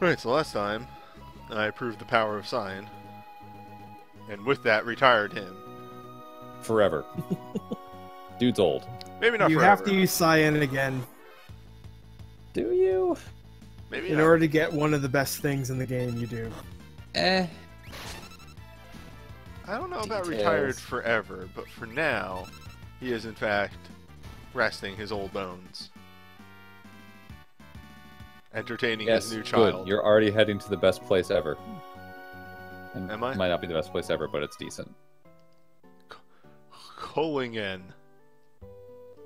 Right, so last time I proved the power of Cyan, and with that retired him. Forever. Dude's old. Maybe not you forever. have to use cyan again Do you? Maybe in not. order to get one of the best things in the game. You do. Eh. I don't know about retired forever, but for now, he is in fact resting his old bones. Entertaining Yes, his new good. You're already heading to the best place ever. And Am I? Might not be the best place ever, but it's decent. Kohlingen.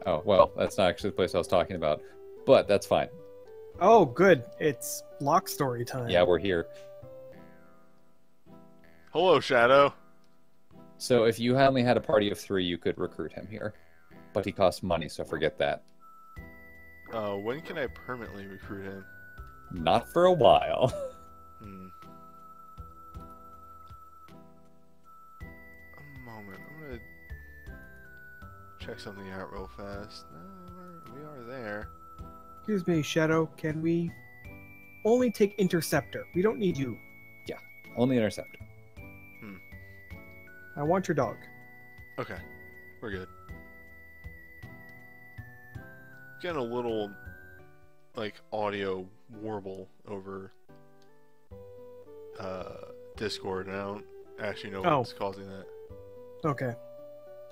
Oh, well, that's not actually the place I was talking about. But that's fine. Oh, good. It's Locke story time. Yeah, we're here. Hello, Shadow. So if you only had a party of three, you could recruit him here. But he costs money, so forget that. Uh, when can I permanently recruit him? Not for a while. Hmm. A moment. I'm gonna check something out real fast. No, we're, we are there. Excuse me, Shadow. Can we only take Interceptor? We don't need you. Yeah, only intercept. I want your dog. Okay, we're good. Getting a little like audio warble over uh, Discord, and I don't actually know Oh. what's causing that. Okay.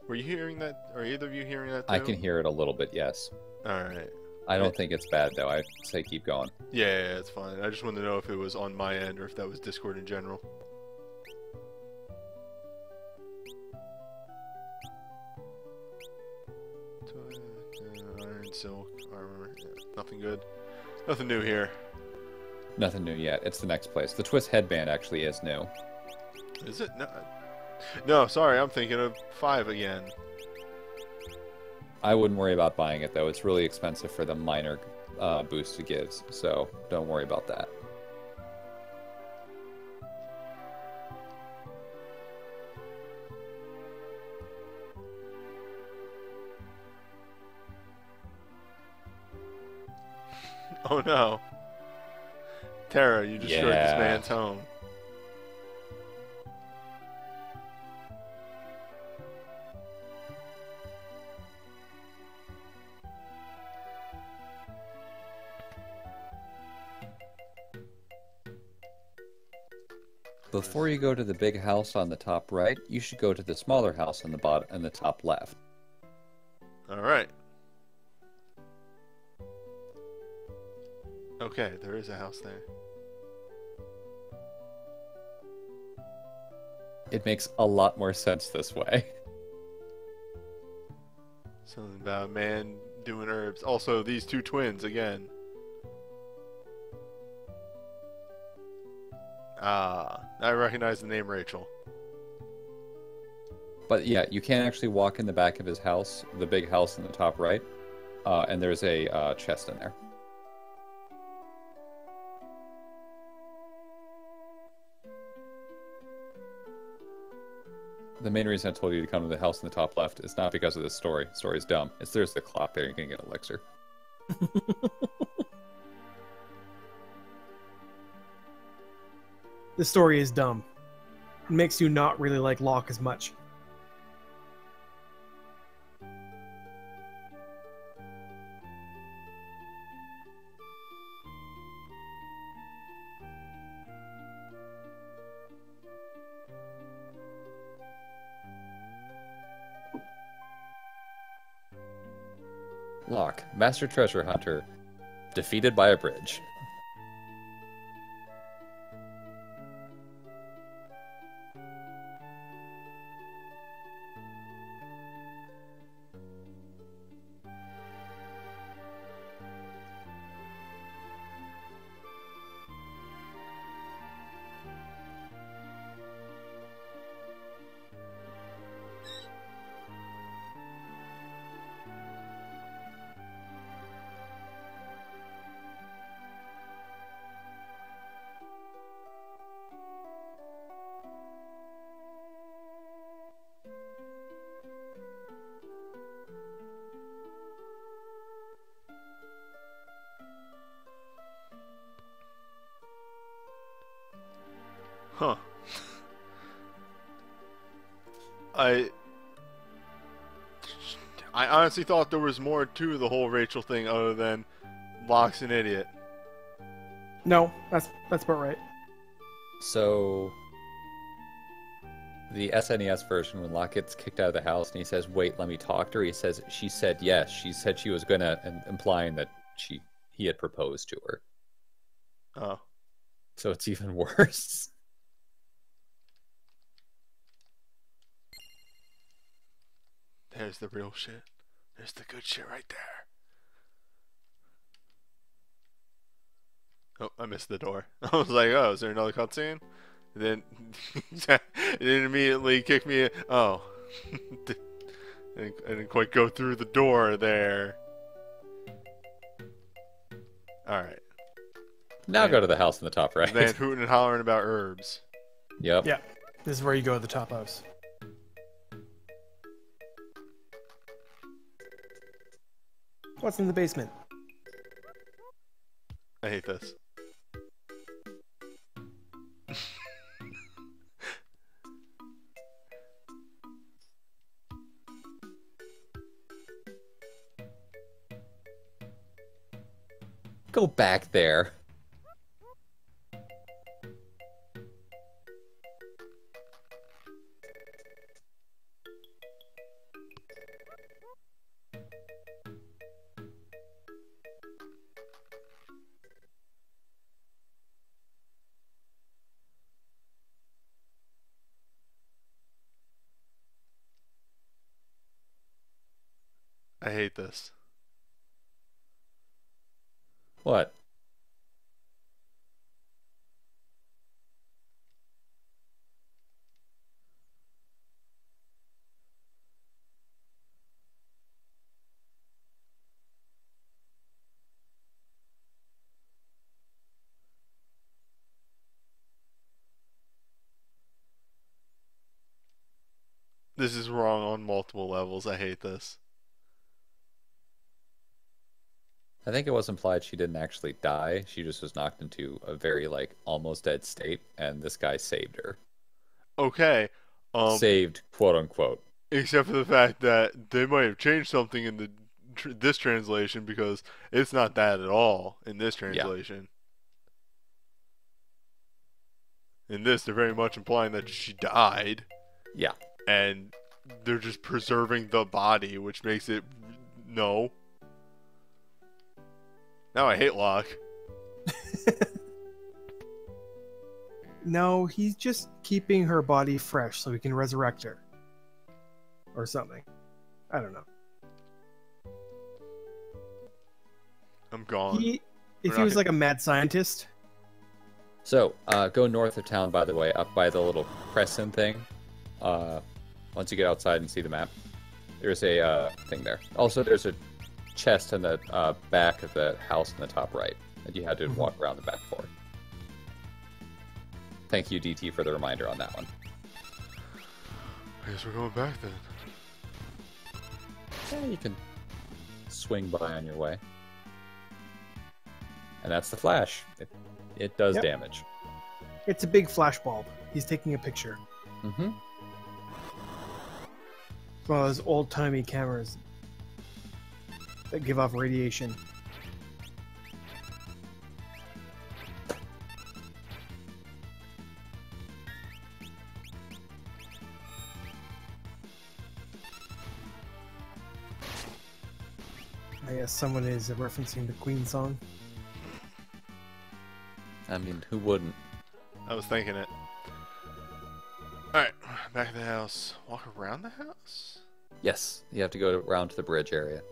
Were you hearing that? Are either of you hearing that? Too? I can hear it a little bit, yes. All right. I don't think it's bad, though. I say keep going. Yeah, yeah, yeah, it's fine. I just wanted to know if it was on my end or if that was Discord in general. Uh, Iron silk armor. Yeah, nothing good. Nothing new here. Nothing new yet. It's the next place. The twist headband actually is new. Is it? No. No, sorry. I'm thinking of five again. I wouldn't worry about buying it, though. It's really expensive for the minor uh, boost it gives, so don't worry about that. Oh no. Terra, you destroyed this man's home. Before you go to the big house on the top right, you should go to the smaller house on the bottom on the top left. All right. Okay, there is a house there. It makes a lot more sense this way. Something about a man doing herbs. Also, these two twins again. Ah, I recognize the name Rachel. But yeah, you can actually walk in the back of his house, the big house in the top right, uh, and there's a uh, chest in there. The main reason I told you to come to the house in the top left is not because of this story. The story's dumb. It's there's the clock there. You can get elixir. The story is dumb. It makes you not really like Locke as much. Locke, Master Treasure Hunter, defeated by a bridge. Honestly thought there was more to the whole Rachel thing other than Locke's an idiot. No, that's that's about right. So the SNES version, when Locke gets kicked out of the house and he says, "Wait, let me talk to her," he says, "She said yes. She said she was gonna," and implying that she he had proposed to her. Oh. So it's even worse. There's the real shit. There's the good shit right there. Oh, I missed the door. I was like, oh, is there another cutscene? And then it didn't immediately kick me. in- Oh, I didn't, I didn't quite go through the door there. All right. Now go to the house in the top right. Then hooting and hollering about herbs. Yep. Yeah. This is where you go to the top house. What's in the basement? I hate this. Go back there. I hate this. I think it was implied she didn't actually die. She just was knocked into a very like almost dead state, and this guy saved her. Okay. Um, saved, quote unquote. except for the fact that they might have changed something in the tr- this translation because it's not that at all in this translation. In this, they're very much implying that she died, Yeah. and they're just preserving the body, which makes it no. Now I hate Locke. No, he's just keeping her body fresh so he can resurrect her. Or something. I don't know. I'm gone. He, if he was gonna- like a mad scientist, So, uh, go north of town, by the way, up by the little crescent thing. Uh, once you get outside and see the map, there's a uh, thing there. Also, there's a chest in the uh, back of the house in the top right that you had to Mhm. walk around the back for. Thank you, DT, for the reminder on that one. I guess we're going back then. Yeah, you can swing by on your way. And that's the flash. It, it does Yep. damage. it's a big flash bulb. He's taking a picture. Mm-hmm. It's one of those old timey cameras that give off radiation. I guess someone is referencing the Queen song. I mean, who wouldn't? I was thinking it. Alright, back to the house. Walk around the house? Yes, you have to go around to the bridge area.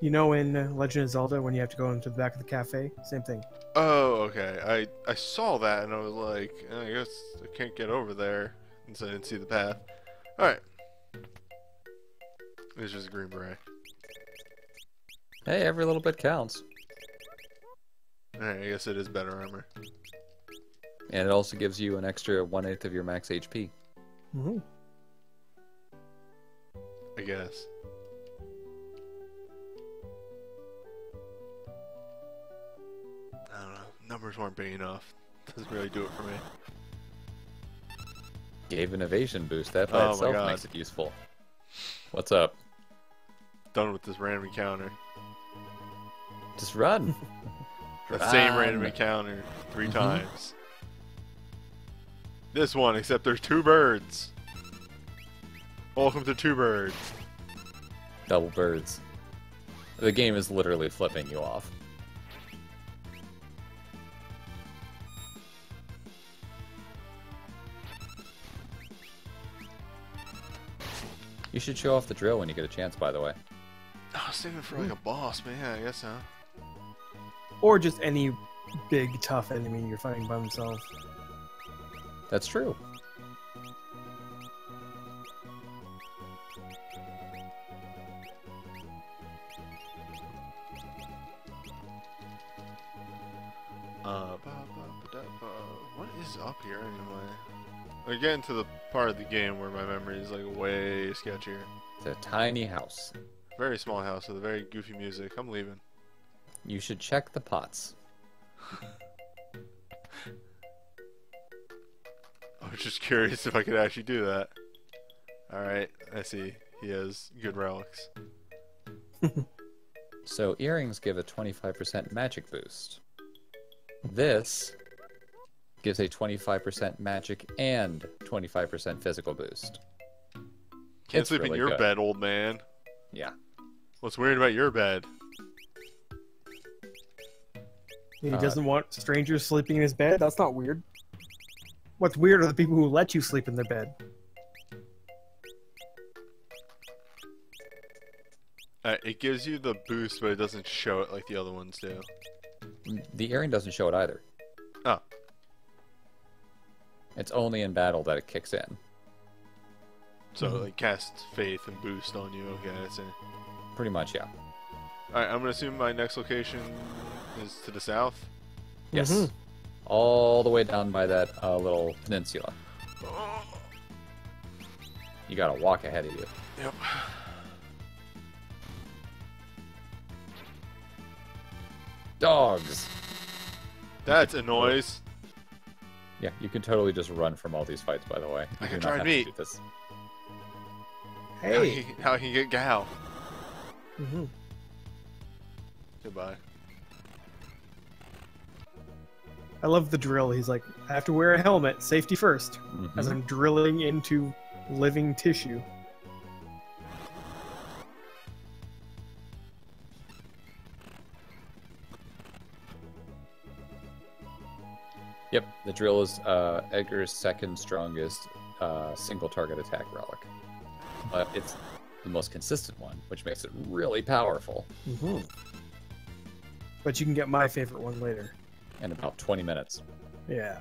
You know, in uh, Legend of Zelda, when you have to go into the back of the cafe, same thing. Oh, okay. I, I saw that and I was like, I guess I can't get over there. And so I didn't see the path. Alright. It's just a green beret. Hey, every little bit counts. Alright, I guess it is better armor. And it also gives you an extra one eighth of your max HP. hmm I guess. I don't know. Numbers weren't big enough. Doesn't really do it for me. Gave an evasion boost. That by Oh itself makes it useful. What's up? Done with this random encounter. Just run. The same random encounter 3 Mhm. times. This one, except there's two birds. Welcome to two birds. Double birds. The game is literally flipping you off. You should show off the drill when you get a chance, by the way. Ah, I was thinking for like a boss, man. yeah, I guess so. Or just any big tough enemy you're fighting by themselves. That's true. Uh, what is up here anyway? We're getting to the part of the game where my memory is like way sketchier. It's a tiny house. Very small house with a very goofy music. I'm leaving. You should check the pots. was just curious if I could actually do that. Alright, I see. He has good relics. So earrings give a 25% magic boost. This gives a 25% magic and 25% physical boost. Can't It's sleep in your good. bed, old man. Yeah. What's weird about your bed? He Uh, doesn't want strangers sleeping in his bed? That's not weird. What's weird are the people who let you sleep in their bed. Uh, it gives you the boost, but it doesn't show it like the other ones do. The earring doesn't show it either. Oh. It's only in battle that it kicks in. So Mhm. it like casts faith and boost on you. Okay, I see. Pretty much, yeah. Alright, I'm gonna assume my next location is to the south. Yes. Mhm. All the way down by that uh, little peninsula. You gotta walk ahead of you. Yep. Dogs! That's a noise. Yeah, you can totally just run from all these fights, by the way. You Like do a not dried have meat. to do this. How Hey. he, how he get gal. Mm-hmm. Goodbye. I love the drill. He's like, I have to wear a helmet, safety 1st as Mhm. I'm drilling into living tissue. Yep, the drill is uh, Edgar's second strongest uh, single target attack relic. But it's the most consistent one, which makes it really powerful hmm But you can get my favorite one later. In about 20 minutes. Yeah.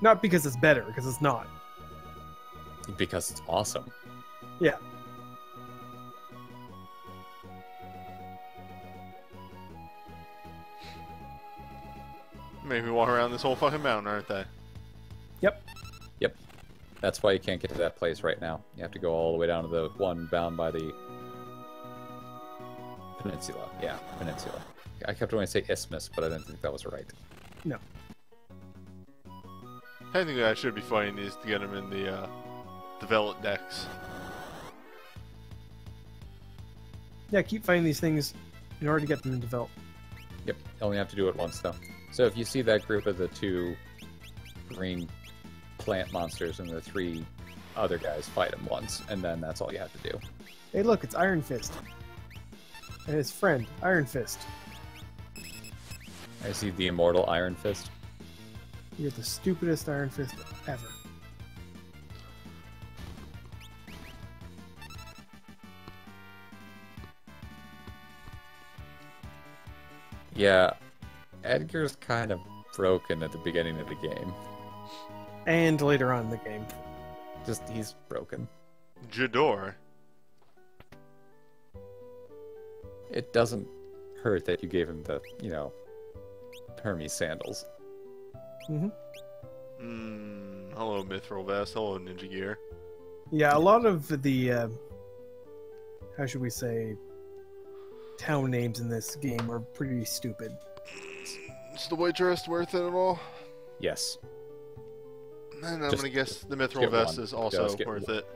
Not because it's better, because it's not. Because it's awesome. Yeah. Make me walk around this whole fucking mountain, aren't they? Yep. Yep. That's why you can't get to that place right now. You have to go all the way down to the one bound by the peninsula. Yeah, peninsula. I kept wanting to say isthmus, but I didn't think that was right. No. I Technically, I should be fighting these to get them in the uh, developed decks. Yeah, keep finding these things in order to get them to develop. Yep, you only have to do it once though. So if you see that group of the two green plant monsters and the three other guys, fight them once, and then that's all you have to do. Hey, look, it's Iron Fist. And his friend, Iron Fist. I see the immortal Iron Fist. You're the stupidest Iron Fist ever. Yeah, Edgar's kind of broken at the beginning of the game. And later on in the game. Just he's broken. Jidoor. It doesn't hurt that you gave him the, you know, Hermes sandals. Mm hmm Mm, hello, Mithril Vest. Hello, Ninja Gear. Yeah, a lot of the, uh, how should we say, town names in this game are pretty stupid. Is the white dress worth it at all? Yes. And I'm Just gonna guess the mithril vest one. is also worth one. it.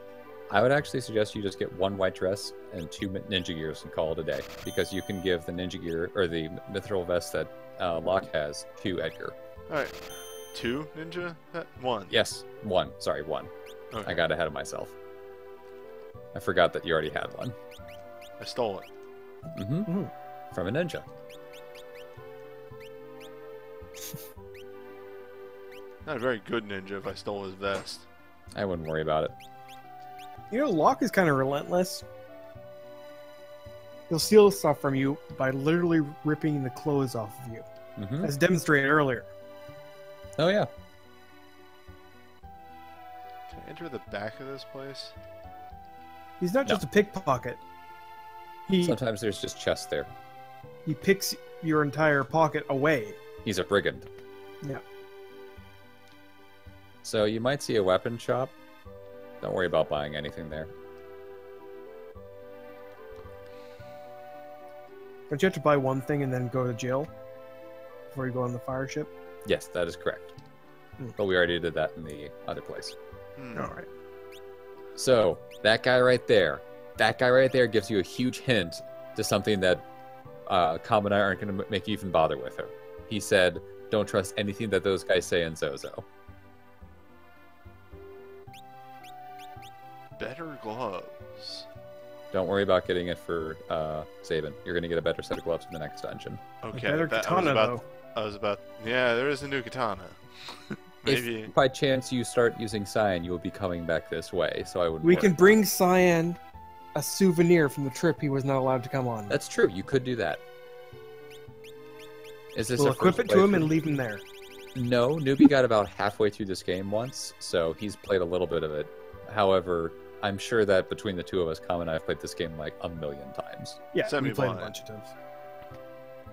I would actually suggest you just get one white dress and two ninja gears and call it a day, because you can give the ninja gear or the mithril vest that uh, Locke has to Edgar. All right, two ninja, Uh, one. Yes, one. Sorry, one. Okay. I got ahead of myself. I forgot that you already had one. I stole it. Mm-hmm. Mhm. From a ninja. Not a very good ninja if I stole his vest. I wouldn't worry about it. You know, Locke is kind of relentless. He'll steal stuff from you by literally ripping the clothes off of you, Mm-hmm. as demonstrated earlier. Oh yeah. Can I enter the back of this place? He's not No. just a pickpocket. He Sometimes there's just chests there. he picks your entire pocket away. He's a brigand. Yeah. So you might see a weapon shop. Don't worry about buying anything there. Don't you have to buy one thing and then go to jail before you go on the fire ship? Yes, that is correct. Hmm. But we already did that in the other place. Hmm. All right. So that guy right there, that guy right there gives you a huge hint to something that uh, Com and I aren't going to make you even bother with him. He said, "Don't trust anything that those guys say in Zozo." Better gloves. Don't worry about getting it for uh, Sabin. You're going to get a better set of gloves in the next dungeon. Okay. Better that- I was katana about. though. I was about. Yeah, there is a new katana. Maybe. If by chance you start using cyan, you will be coming back this way. So I would. We can bring Cyan a souvenir from the trip he was not allowed to come on. That's true. You could do that. Is this we'll a equip it to him and leave him there. No, newbie got about halfway through this game once, so he's played a little bit of it. However, I'm sure that between the two of us, Com and I have played this game like a million times. Yeah, we Semi-blind. played a bunch of times.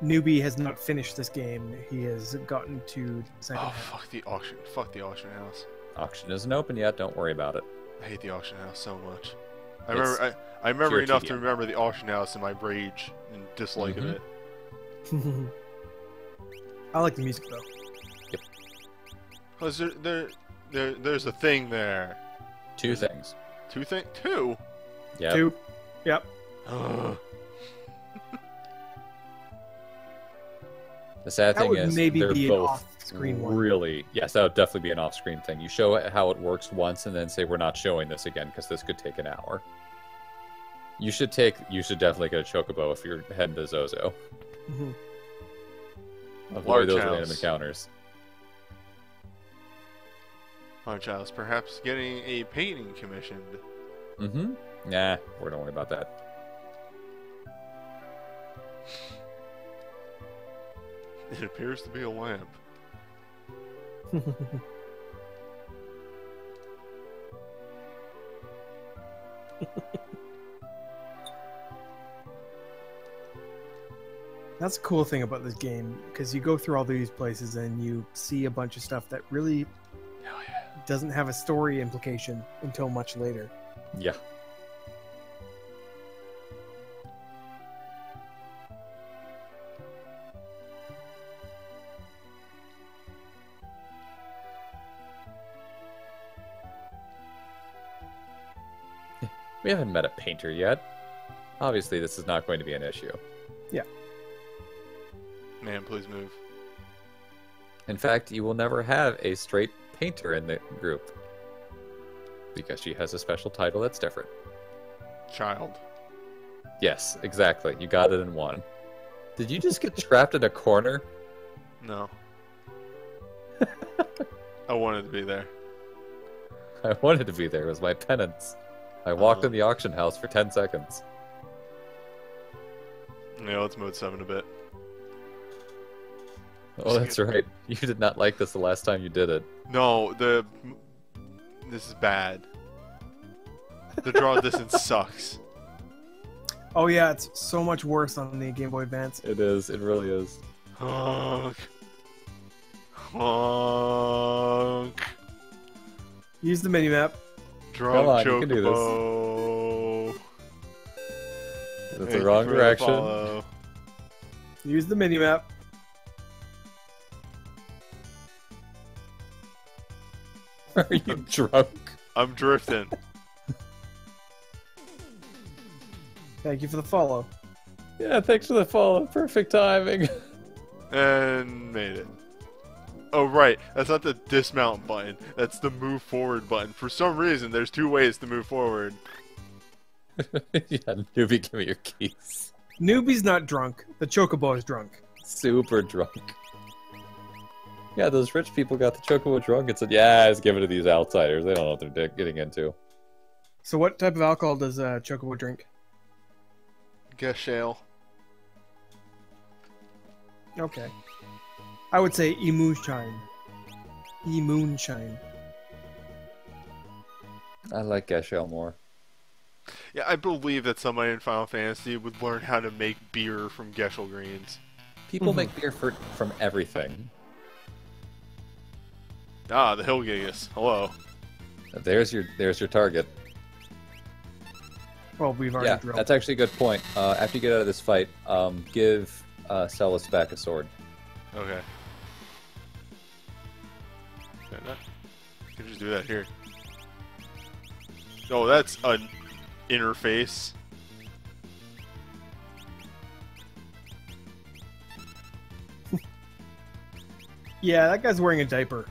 Newbie has not finished this game. He has gotten to second Oh half. fuck the auction! Fuck the auction house. Auction isn't open yet. Don't worry about it. I hate the auction house so much. I It's remember. I, I remember pure enough to remember the auction house and my rage and dislike Mhm. of it. I like the music though. Cause there, there, there, there's a thing there. Two things. Two thing, two. Yeah. Two. Yep. The sad That thing would is, maybe they're be both off-screen one. really. Yes, that would definitely be an off-screen thing. You show it how it works once, and then say we're not showing this again because this could take an hour. You should take. You should definitely get a chocobo if you're heading to Zozo. Mhm. Avoid Large those house. random encounters. Large house, perhaps getting a painting commissioned. Mm-hmm. Nah, we don't worry about that. It appears to be a lamp. That's a cool thing about this game because you go through all these places and you see a bunch of stuff that really Hell yeah. Doesn't have a story implication until much later. Yeah. We haven't met a painter yet. Obviously, this is not going to be an issue. Yeah. Man, please move. In fact, you will never have a straight painter in the group. Because she has a special title that's different. Child. Yes, exactly. You got it in one. Did you just get trapped in a corner? No. I wanted to be there. I wanted to be there. It was my penance. I walked Uh-huh. in the auction house for 10 seconds. Yeah, let's mode 7 a bit. Oh, that's right. You did not like this the last time you did it. No, the. This is bad. The draw distance sucks. Oh yeah, it's so much worse on the Game Boy Advance. It is. It really is. Honk. Honk. Use the minimap. Drunk Come on, you can do this. That's Thank the wrong direction. follow. Use the minimap. Are you drunk? I'm drifting. Thank you for the follow. Yeah, thanks for the follow. Perfect timing. and made it. Oh right, that's not the dismount button. That's the move forward button. For some reason, there's two ways to move forward. yeah, newbie, give me your keys. Newbie's not drunk. The chocobo is drunk. Super drunk. Yeah, those rich people got the chocobo drunk and said, "Yeah, let's give it to these outsiders. They don't know what they're di- getting into." So, what type of alcohol does uh, chocobo drink? Gysahl. Okay. I would say e moonshine. E moonshine. I like Gysahl more. Yeah, I believe that somebody in Final Fantasy would learn how to make beer from Gysahl greens. People Mhm. make beer for, from everything. Ah, the Hillgigas. Hello. There's your there's your target. Well, we've already Yeah, drilled. that's actually a good point. Uh, after you get out of this fight, um, give uh, Celes back a sword. Okay. Can I not? I can just do that here. Oh, that's an interface. Yeah, that guy's wearing a diaper.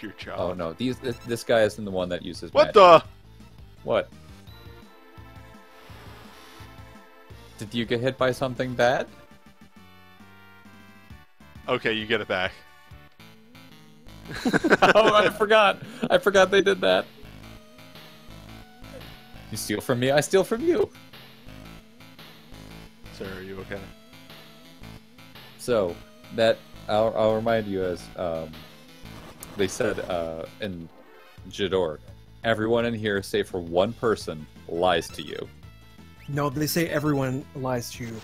Your job. Oh no, these this, this guy isn't the one that uses. What magic. the? What? Did you get hit by something bad? Okay, you get it back. oh, I forgot. I forgot they did that. You steal from me, I steal from you. Sir, are you okay? So that I'll, I'll remind you as um, they said uh, in Jidoor, everyone in here, save for one person, lies to you. No, they say everyone lies to you.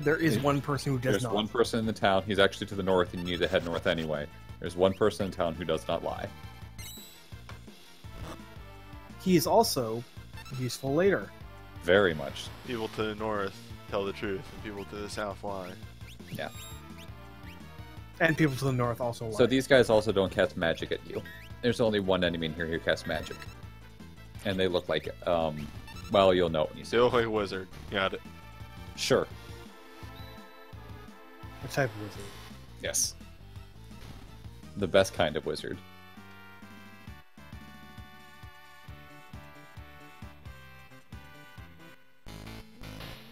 There is one person who does not. There's not. one person in the town. He's actually to the north, and you need to head north anyway. There's one person in town who does not lie. He is also useful later. Very much. People to the north tell the truth, and people to the south lie. And people to the north also lie. So these guys also don't cast magic at you. There's only one enemy in here who casts magic, and they look like um. Well, you'll know when you see. They like a wizard. Got it. Sure. What type of wizard? Yes. The best kind of wizard.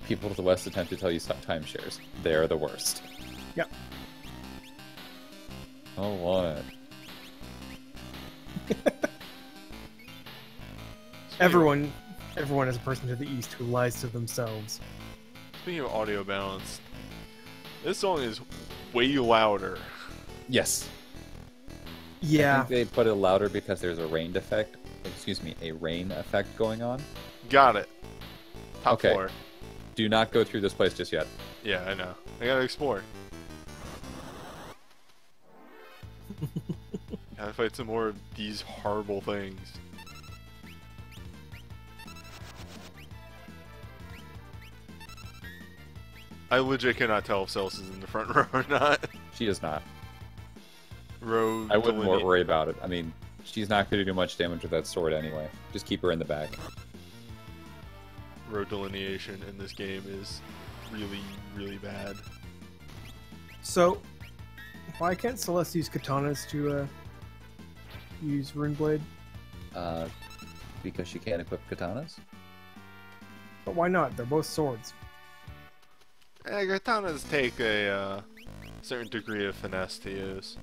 People to the west attempt to tell you stop timeshares. They're the worst. Yep. Oh, what? Everyone, everyone is a person to the east who lies to themselves. Speaking of audio balance, this song is way louder. Yes. I Yeah, think they put it louder because there's a rain effect. Excuse me, a rain effect going on. Got it. Top Okay. floor. Do not go through this place just yet. Yeah, I know. I gotta explore. Gotta fight some more of these horrible things. I legit cannot tell if Celes is in the front row or not. She is not. Row I wouldn't wor- worry about it. I mean, she's not going to do much damage with that sword anyway. Just keep her in the back. road delineation in this game is really, really bad. So, why can't Celes use katanas to uh, use Runeblade? Uh, because she can't equip katanas. But why not? They're both swords. Eh, katanas take a uh, certain degree of finesse to use.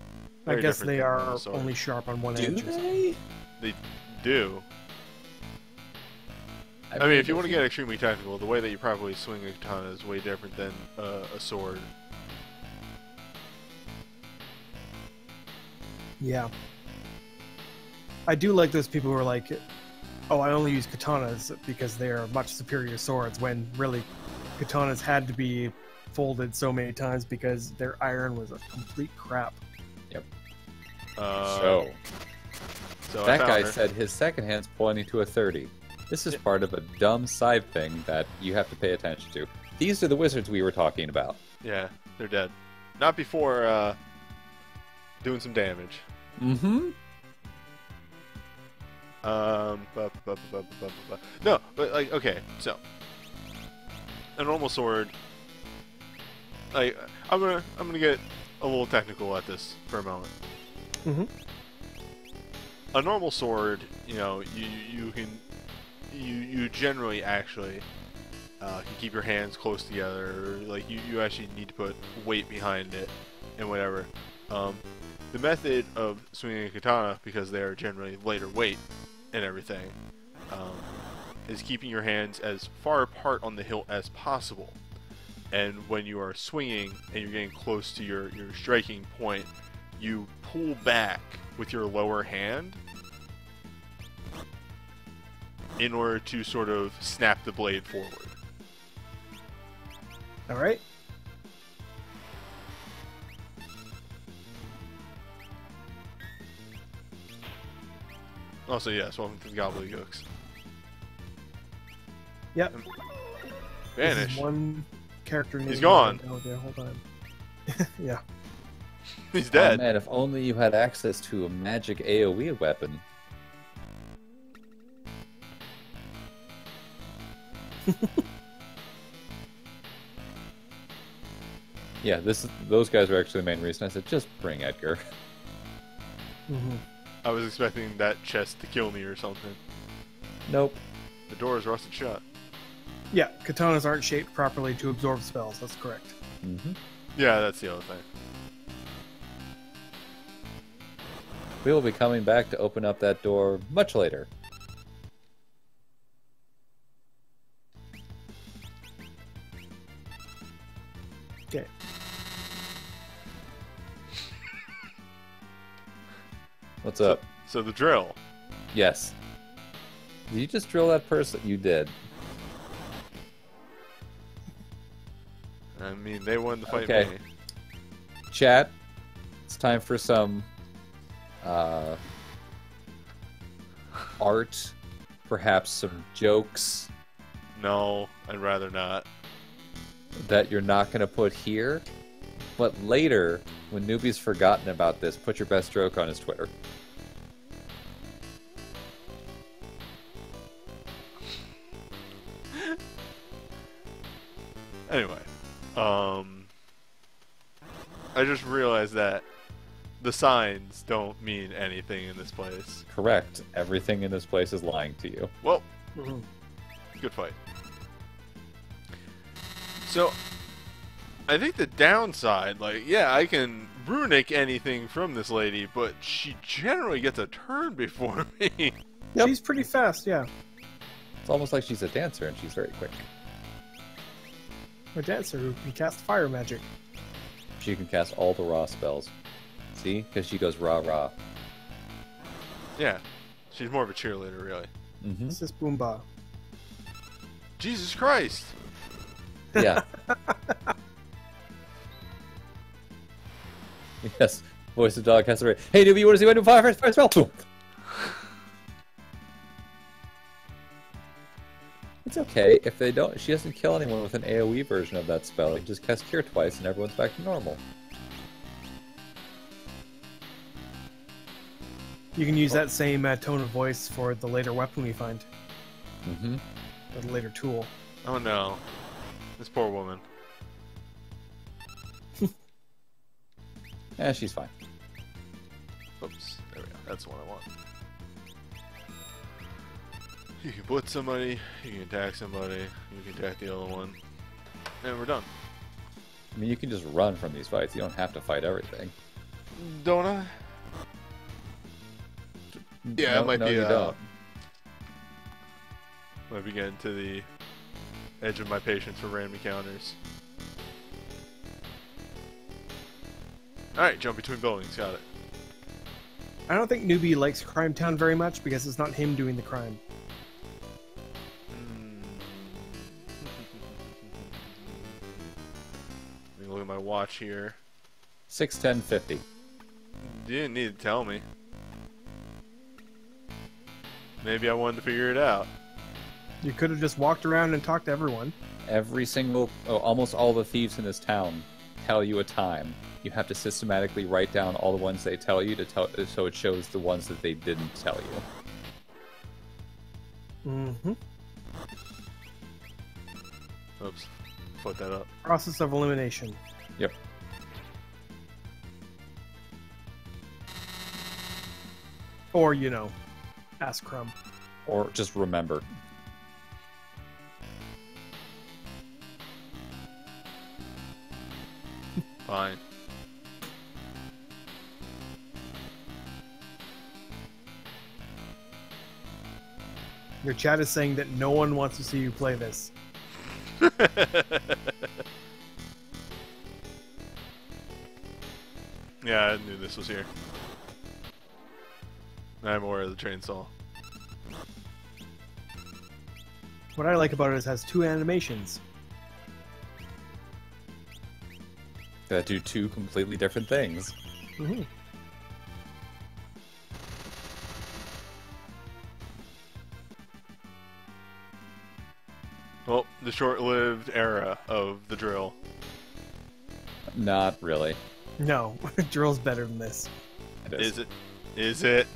I guess they are only sharp on one Do edge. or something. they? They do. I mean, if you want to get extremely technical, the way that you probably swing a katana is way different than uh, a sword. Yeah. I do like those people who are like, oh, I only use katanas because they are much superior swords, when really, katanas had to be folded so many times because their iron was a complete crap. Uh, so so that guy her. said his second hand's pointing to a 30. This is part of a dumb side thing that you have to pay attention to. These are the wizards we were talking about. Yeah. they're dead. Not before uh, doing some damage. Mm-hmm. Um, bu- bu- bu- no, but like, okay, so a normal sword. Like, I'm gonna, I'm gonna get a little technical at this for a moment. Mhm. A normal sword, you know, you you can, you you generally actually uh, can keep your hands close together. Like, you you actually need to put weight behind it and whatever. Um, the method of swinging a katana, because they are generally lighter weight and everything, um, is keeping your hands as far apart on the hilt as possible. And when you are swinging and you're getting close to your, your striking point, you pull back with your lower hand in order to sort of snap the blade forward. All right. Also, yes, welcome to the gobbledygooks. Yep. This Vanish. one character. He's gone. Oh, yeah, hold on. yeah. He's Oh, dead. man, if only you had access to a magic AoE weapon. yeah, this those guys were actually the main reason I said just bring Edgar. hmm I was expecting that chest to kill me or something. Nope. The door is rusted shut. Yeah, katanas aren't shaped properly to absorb spells. That's correct. hmm Yeah, that's the other thing. We will be coming back to open up that door much later. What's up? So the drill. Yes. Did you just drill that person? You did. I mean, they won the fight Okay. me. Chat. It's time for some uh, art, perhaps some jokes No, I'd rather not. that you're not going to put here. But later, when Newbie's forgotten about this, put your best joke on his Twitter. Anyway, um, I just realized that the signs don't mean anything in this place. Correct. Everything in this place is lying to you. Well, Mhm. good fight. So, I think the downside, like, yeah, I can runic anything from this lady, but she generally gets a turn before me. Yep. She's pretty fast. Yeah. It's almost like she's a dancer and she's very quick. A dancer who can cast fire magic. She can cast all the raw spells. See? Because she goes rah rah. yeah, she's more of a cheerleader, really. Mm-hmm. This is Boomba. Jesus Christ! Yeah. yes. Voice of dog has to. Hey, newbie, you want to see my new fire first fire spell? Boom. It's okay if they don't. She doesn't kill anyone with an AOE version of that spell. You just cast Cure twice, and everyone's back to normal. You can use that same uh, tone of voice for the later weapon we find, Mm-hmm. or the later tool. Oh no, this poor woman. Yeah, she's fine. Oops, there we go. That's the one I want. You can put somebody, you can attack somebody, you can attack the other one, and we're done. I mean, you can just run from these fights. You don't have to fight everything. Don't I? Yeah, no, it might no, be. You uh, don't. Might be getting to the edge of my patience for random encounters. Alright, jump between buildings, got it. I don't think Newbie likes Crime Town very much because it's not him doing the crime. Watch here. Six, ten, fifty. You didn't need to tell me. Maybe I wanted to figure it out. You could have just walked around and talked to everyone. Every single, oh, almost all the thieves in this town tell you a time. You have to systematically write down all the ones they tell you to tell, so it shows the ones that they didn't tell you. Mm-hmm. Oops. Put that up. Process of elimination. Yep. Or, you know, ask Crumb. Or just remember. Fine. Your chat is saying that no one wants to see you play this. yeah, I knew this was here. I'm aware of the chainsaw. What I like about it is it has two animations. That do two completely different things. Mm-hmm. Well, the short-lived era of the drill. Not really. No, Drill's better than this. It is. Is it? Is it?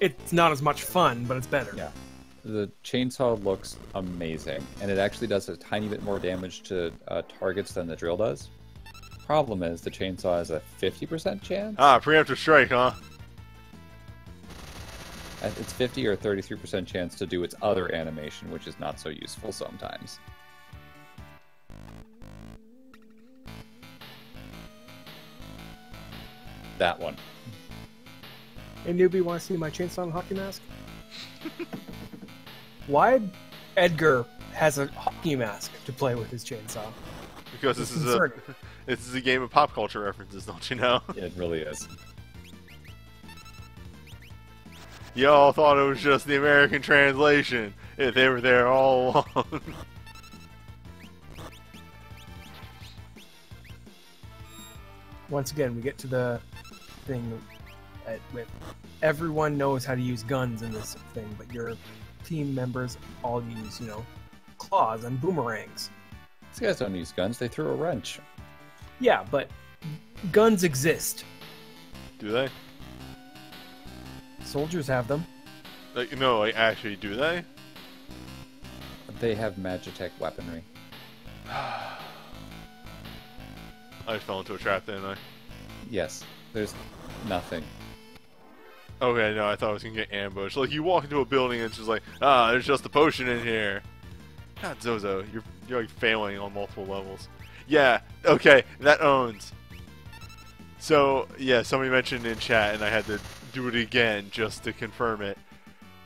It's not as much fun, but it's better. Yeah. The chainsaw looks amazing, and it actually does a tiny bit more damage to uh, targets than the drill does. Problem is, the chainsaw has a 50% chance. Ah, preemptive strike, huh? Uh, It's 50 or 33% chance to do its other animation, which is not so useful sometimes. That one. Hey, newbie, want to see my chainsaw and hockey mask? Why Edgar has a hockey mask to play with his chainsaw? Because this is a this is a game of pop culture references, don't you know? It really is. Y'all thought it was just the American translation. If they were there all along. Once again, we get to the thing at, with everyone knows how to use guns in this thing, but your team members all use, you know, claws and boomerangs. These guys don't use guns, they threw a wrench. Yeah, but guns exist. do they? Soldiers have them. Like no, like actually, do they? They have Magitech weaponry. I just fell into a trap, didn't I? Yes, there's nothing. Okay, no, I thought I was gonna get ambushed. Like you walk into a building and it's just like, ah, there's just a potion in here. God, Zozo, you're you're like failing on multiple levels. Yeah, okay, that owns. So yeah, somebody mentioned in chat, and I had to do it again just to confirm it.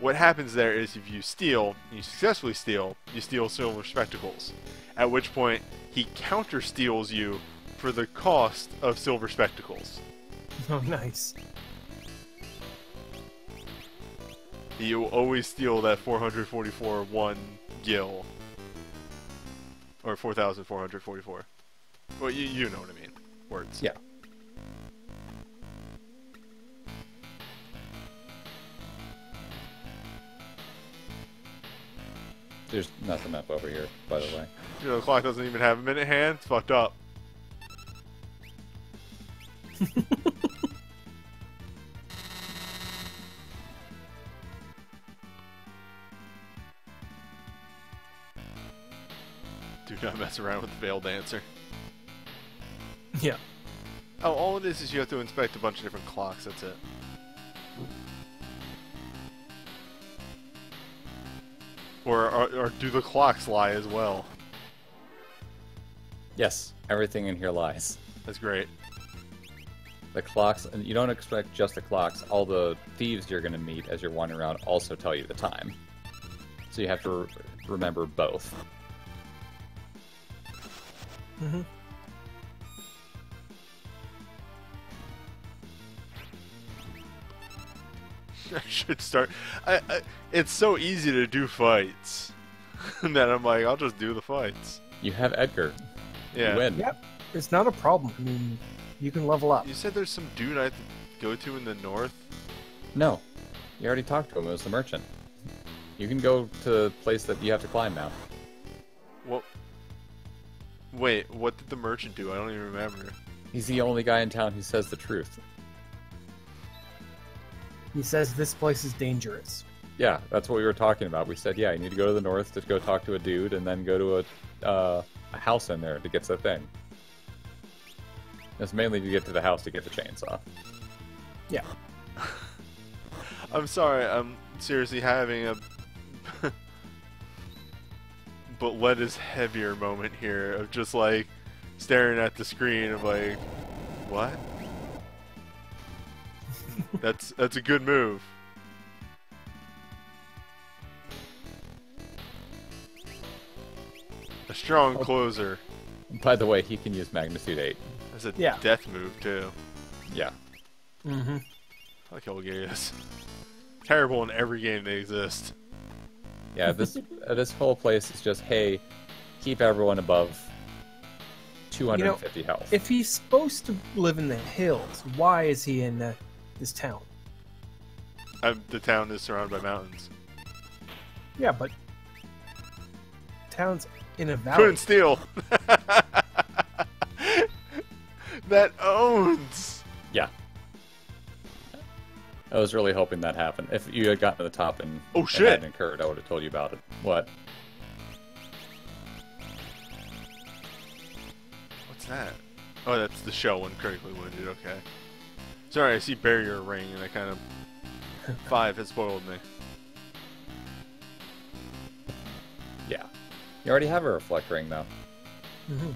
What happens there is if you steal, you successfully steal, you steal silver spectacles. At which point he counter steals you for the cost of silver spectacles. Oh, nice. You always steal that 444 one gil. Or 4,444. Well, you, you know what I mean. Words. Yeah. There's nothing up over here, by the way. You know, the clock doesn't even have a minute hand. It's fucked up. Do not mess around with the Veil Dancer. Yeah. Oh, all it is is you have to inspect a bunch of different clocks. That's it. Or, or, or do the clocks lie as well? Yes, everything in here lies. That's great. The clocks, and you don't expect just the clocks. All the thieves you're going to meet as you're wandering around also tell you the time. So you have to re- remember both. Mm-hmm. I should start. I, I, it's so easy to do fights that I'm like, I'll just do the fights. You have Edgar. Yeah. You win. Yep. It's not a problem. I mean, you can level up. You said there's some dude I have to go to in the north. No, you already talked to him. It was the merchant. You can go to the place that you have to climb now. Well, Wait, what did the merchant do? I don't even remember. He's the only guy in town who says the truth. He says this place is dangerous. Yeah, that's what we were talking about. We said, yeah, you need to go to the north to go talk to a dude, and then go to a uh, a house in there to get the thing. It's mainly to get to the house to get the chainsaw. Yeah. I'm sorry, I'm seriously having a but lead is heavier moment here of just like staring at the screen of like what? that's that's a good move. A strong Oh. closer. By the way, he can use magnitude eight. That's a Yeah. death move too. Yeah, Mm-hmm. I like Elgaeus. Terrible in every game they exist. Yeah. This uh, this whole place is just hey, keep everyone above 250 health. If he's supposed to live in the hills, why is he in uh, this town? Um, the town is surrounded by mountains. Yeah, but town's in a valley. Couldn't steal. that owns. yeah. I was really hoping that happened. If you had gotten to the top and Oh, it shit. hadn't occurred, I would have told you about it. What? What's that? Oh, that's the shell when critically wounded. Okay. Sorry, I see barrier ring and I kind of five has spoiled me. Yeah. You already have a reflect ring though. Mhm.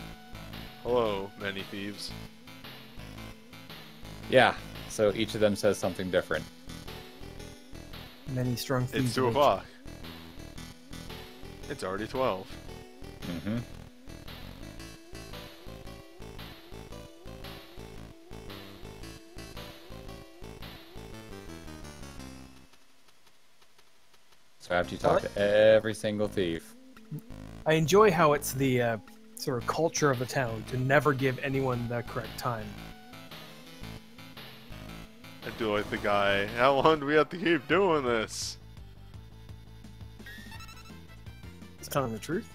Hello, many thieves. Yeah. So each of them says something different. Many strong thieves. It's two wait. o'clock. It's already twelve. Mm-hmm. So after you talk to every single thief, I enjoy how it's the uh, sort of culture of the town to never give anyone the correct time. Do like the guy. How long do we have to keep doing this? It's telling the truth.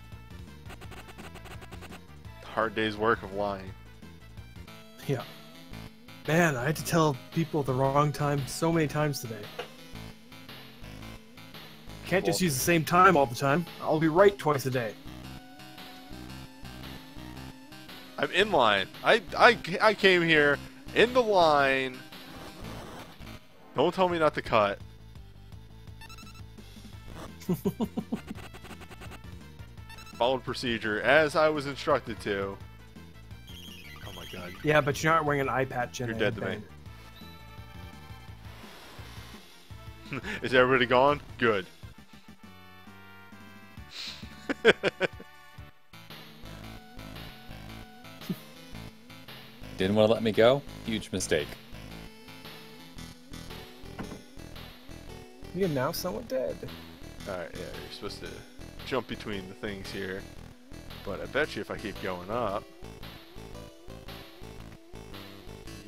Hard day's work of lying. Yeah. Man, I had to tell people the wrong time so many times today. Can't just use the same time all the time. I'll be right twice a day. I'm in line. I, I, I came here in the line. Don't tell me not to cut. Followed procedure as I was instructed to. Oh my god. Yeah, but you're not wearing an eye patch. and You're a dead to me. Is everybody gone? Good. didn't want to let me go. Huge mistake. You're now somewhat dead. Alright, yeah, you're supposed to jump between the things here. But I bet you if I keep going up.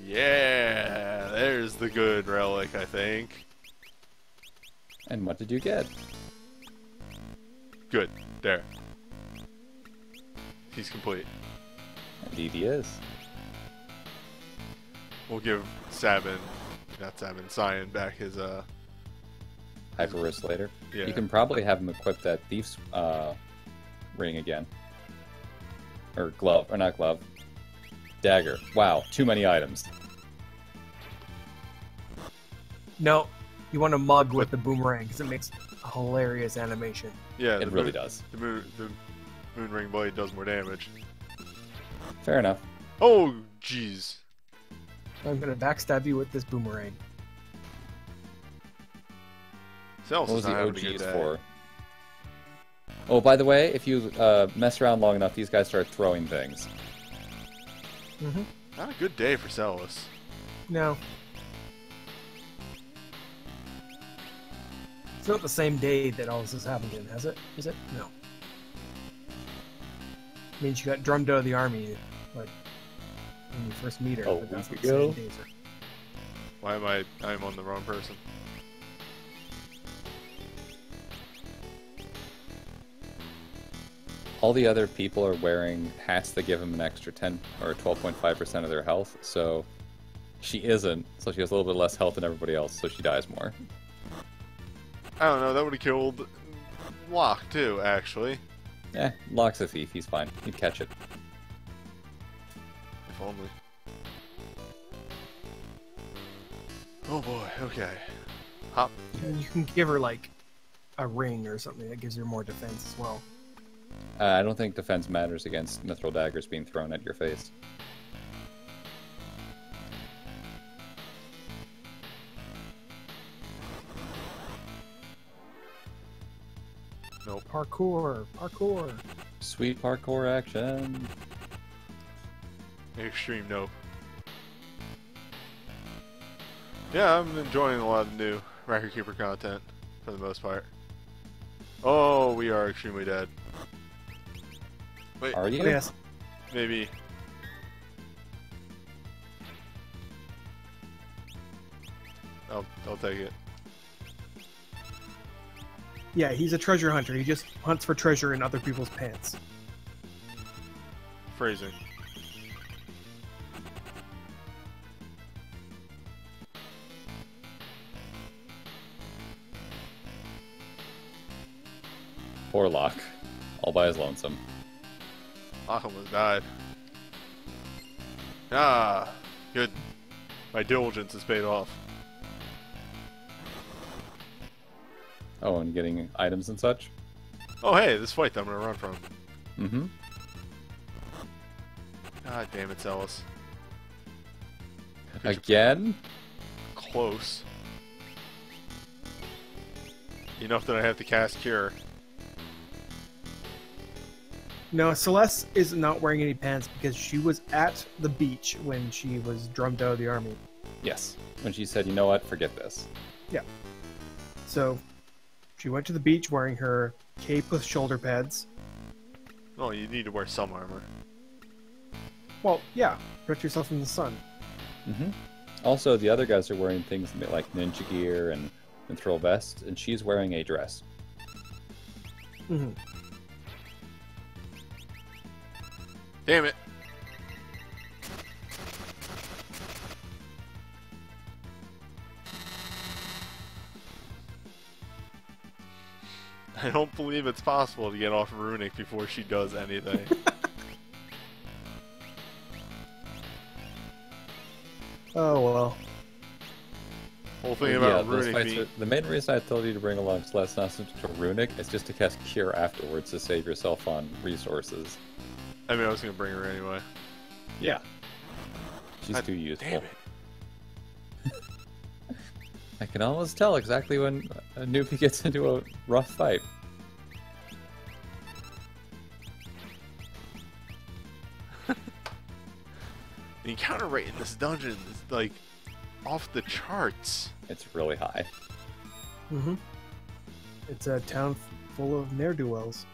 Yeah, there's the good relic, I think. And what did you get? Good. There. He's complete. Indeed, he is. We'll give Sabin, not Sabin, Cyan back his, uh, Hyperwrist later. yeah. You can probably have him equip that thief's uh, ring again. Or glove, or not glove. Dagger. Wow, too many items. No, you want to mug with the boomerang because it makes a hilarious animation. yeah, It really moon, does. The moon, the moon ring blade does more damage. Fair enough. Oh, jeez. I'm gonna backstab you with this boomerang. Celes What is was the not having a OG used for? Oh, by the way, if you uh, mess around long enough, these guys start throwing things. Mm-hmm. Not a good day for Celes. No. It's not the same day that all this has happened in, has it? Is it? No. Means you got drummed out of the army, like when you first meet her. A but that's week not the same ago? day. Why am I? I'm on the wrong person. All the other people are wearing hats that give them an extra 10 or 12.5% of their health, so she isn't, so she has a little bit less health than everybody else, so she dies more. I don't know. That would have killed Locke too, actually. Eh, Locke's a thief, he's fine. He'd catch it. If only. Oh boy. Okay. Hop. You can give her like a ring or something that gives her more defense as well. Uh, I don't think defense matters against mithril daggers being thrown at your face. No Parkour, parkour. Sweet parkour action. Extreme nope. Yeah, I'm enjoying a lot of new Record Keeper content for the most part. Oh, we are extremely dead. Wait, Are you? Yes. maybe. I'll, I'll take it. Yeah, he's a treasure hunter. He just hunts for treasure in other people's pants. Phrasing. Poor Locke. All by his lonesome. Locke almost died. Ah, good. My diligence is paid off. Oh, and getting items and such? Oh, hey, this fight that I'm gonna run from. Mm-hmm. God damn it, Celes. Again? Close. Enough that I have to cast Cure. No, Celeste is not wearing any pants because she was at the beach when she was drummed out of the army. Yes. When she said, you know what, forget this. Yeah. So she went to the beach wearing her cape with shoulder pads. Oh, you need to wear some armor. Well, yeah, protect yourself from the sun. Mm-hmm. Also, the other guys are wearing things like ninja gear and mithril vests, and she's wearing a dress. hmm Damn it. I don't believe it's possible to get off Runic before she does anything. Oh well. Whole thing about those Runic fights being... are- the main reason I told you to bring along Celeste not to Runic is just to cast Cure afterwards to save yourself on resources. I mean, I was gonna bring her anyway. Yeah. She's God too useful. Damn it. I can almost tell exactly when a newbie gets into a rough fight. The encounter rate in this dungeon is like off the charts. It's really high. hmm It's a town full of ne'er do wells.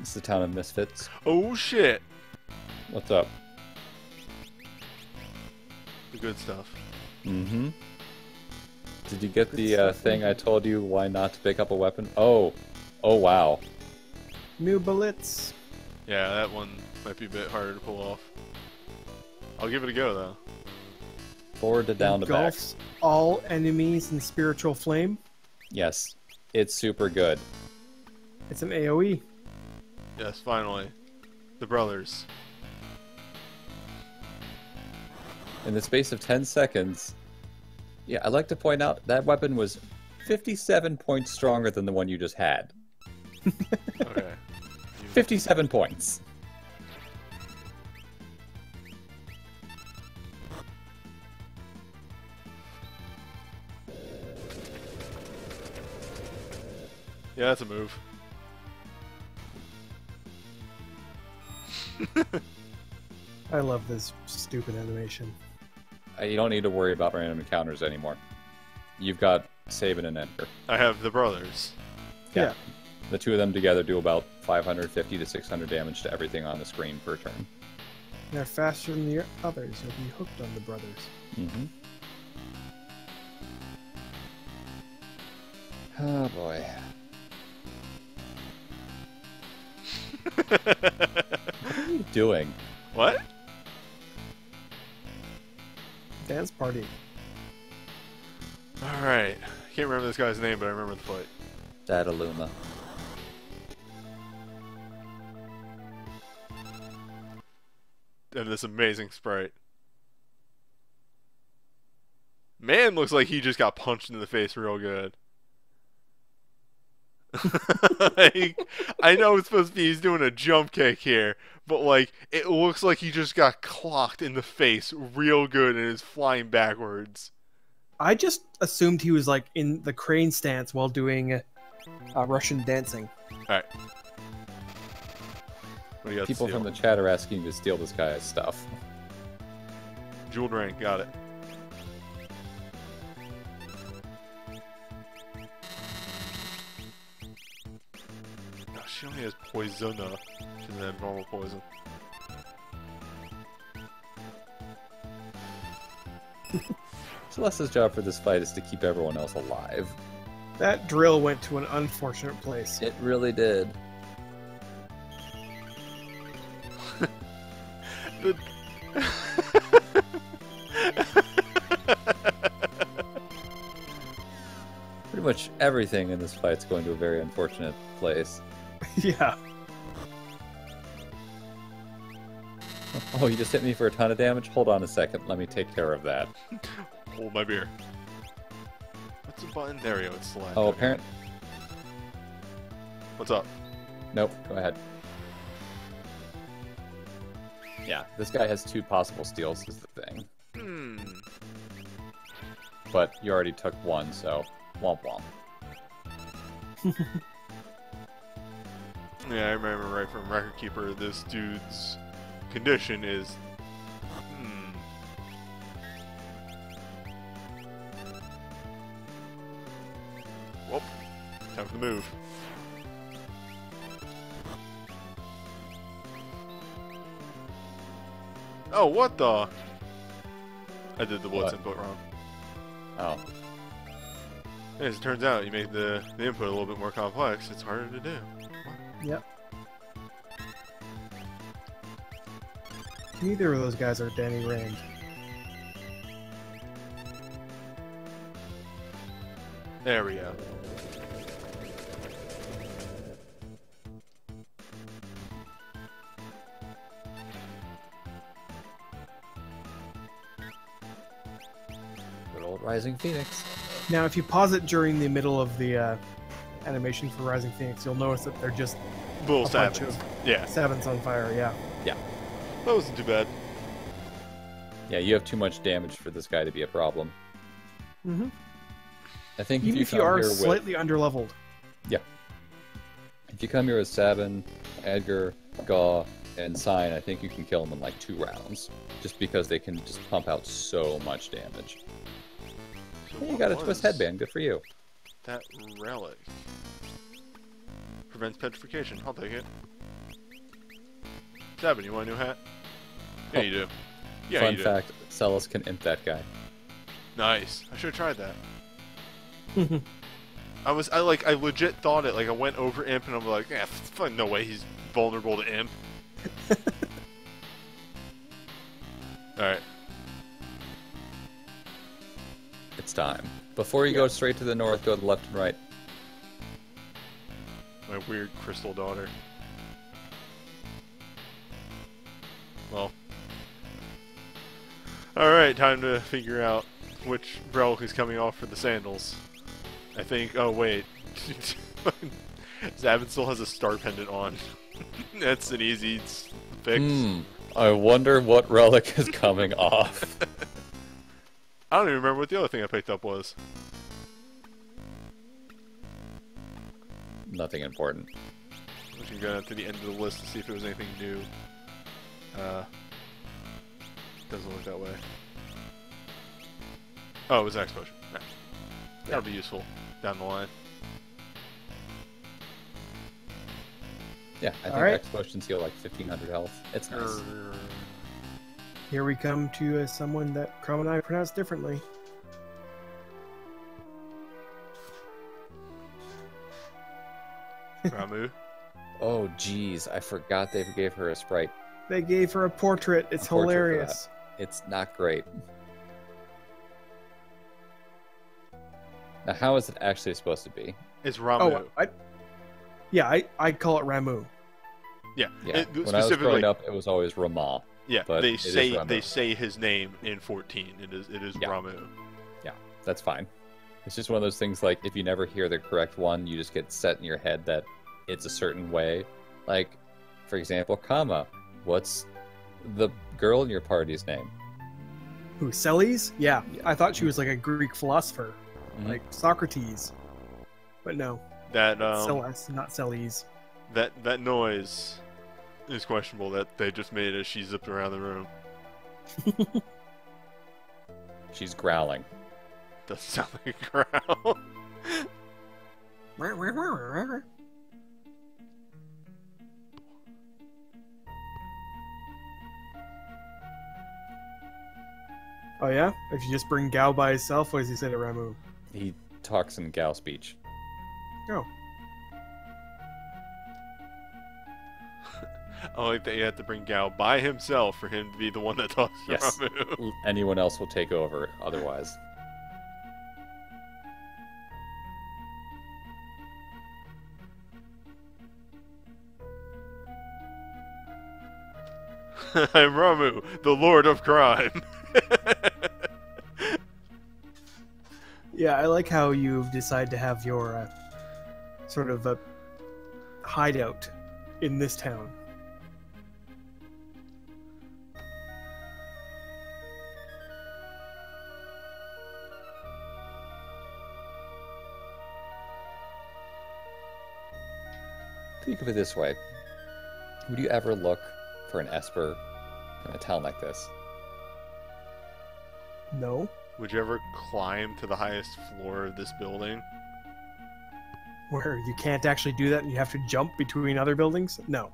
It's the town of misfits. Oh shit! What's up? The good stuff. Mm-hmm. Did you get the uh, thing I told you why not to pick up a weapon? Oh. Oh, wow. New bullets. Yeah, that one might be a bit harder to pull off. I'll give it a go though. Forward to down to back. All enemies in spiritual flame. Yes. It's super good. It's an. AoE. Yes, finally. The brothers. In the space of 10 seconds. Yeah, I'd like to point out that weapon was 57 points stronger than the one you just had. Okay. 57 points. Yeah, that's a move. I love this stupid animation. Uh, You don't need to worry about random encounters anymore. You've got Sabin and Ender. I have the brothers. Yeah. The two of them together do about 550 to 600 damage to everything on the screen per turn. They're faster than the others. You'll be hooked on the brothers. Mm-hmm. Oh boy. What are you doing? what? Dance party. All right. Can't remember this guy's name, but I remember the fight. Dadaluma. And this amazing sprite. Man looks like he just got punched in the face real good. like, I know it's supposed to be he's doing a jump kick here, but like it looks like he just got clocked in the face real good and is flying backwards. I just assumed he was like in the crane stance while doing uh, Russian dancing. What do you got People from the chat are asking to steal this guy's stuff. Jeweled ring, got it. She only has poisona. She doesn't have normal poison. Celeste's job for this fight is to keep everyone else alive. That drill went to an unfortunate place. It really did. The- Pretty much everything in this fight's going to a very unfortunate place. yeah. Oh, you just hit me for a ton of damage? Hold on a second, let me take care of that. Hold my beer. What's the button? There we go. It's select. Oh, Okay. apparent. What's up? Nope, go ahead. Yeah, this guy has two possible steals, is the thing. Hmm. But you already took one, so womp womp. Yeah, I remember right from Record Keeper. This dude's condition is. Hmm. Well, time for the move. Oh, what the? I did the what's What? input wrong. Oh, As it turns out, you made the, the input a little bit more complex. It's harder to do. Yep. Neither of those guys are Danny Rand. There we go. good old Rising Phoenix. Now, if you pause it during the middle of the uh, animation for Rising Phoenix, you'll notice that they're just Little a bunch of Yeah, sevens on fire. Yeah. Yeah. That wasn't too bad. Yeah, you have too much damage for this guy to be a problem. Mm-hmm. I think Even if if you you are here with slightly underleveled. Yeah. If you come here with Sabin, Edgar, Gau, and Cyan, I think you can kill them in like two rounds, just because they can just pump out so much damage. So Hey, you got a twist headband. Good for you. That relic prevents petrification. I'll take it. Seven, you want a new hat? Yeah, Oh. you do. Yeah, Fun you do. fact: Celes can imp that guy. Nice. I should have tried that. Mm-hmm. I was, I like, I legit thought it. Like, I went over imp and I'm like, yeah, fuck, no way, he's vulnerable to imp. All right. It's time. Before you go straight to the north, go to the left and right. My weird crystal daughter. Well. Alright, time to figure out which relic is coming off for the sandals. I think. Oh, wait. Sabin still has a star pendant on. That's an easy fix. Hmm. I wonder what relic is coming off. I don't even remember what the other thing I picked up was. Nothing important. We should go to the end of the list to see if there was anything new. Uh, doesn't look that way. Oh, it was X potion. Nice. That'll be useful down the line. Yeah, I think Alright. X potions heal like 1500 health. It's nice. Here we come to uh, someone that Chrome and I pronounce differently. Ramuh. Oh, geez, I forgot they gave her a sprite. They gave her a portrait. It's A portrait hilarious. It's not great. Now, how is it actually supposed to be? It's Ramuh. Oh, I, yeah, I, I call it Ramuh. yeah. Yeah, It- when I was specifically, growing up, it was always Rama. Yeah. but They say they say his name in 14. It is it is Yeah. Ramuh. That's fine. It's just one of those things like if you never hear the correct one, you just get set in your head that it's a certain way. Like, for example, Kama. What's the girl in your party's name? Who, Celes? Yeah, I thought she was like a Greek philosopher, Mhm. like Socrates. But no, That um Celes, not Celes. that that noise is questionable. That they just made as she zipped around the room. She's growling. Doesn't sound like a growl. Oh yeah? If you just bring Gau by himself, what does he say to Ramuh? He talks in Gal speech. Oh, I like that you have to bring Gau by himself for him to be the one that talks to Yes. Ramuh. Anyone else will take over otherwise. I'm Ramuh, the Lord of Crime. yeah. I like how you've decided to have your uh, sort of a hideout in this town. Think of it this way. Would you ever look for an Esper in a town like this? No. Would you ever climb to the highest floor of this building? Where you can't actually do that and you have to jump between other buildings? No.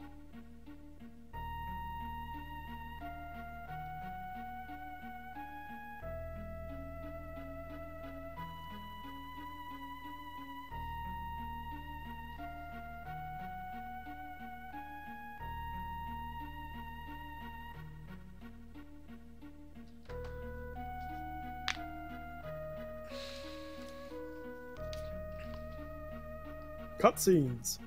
Cutscenes.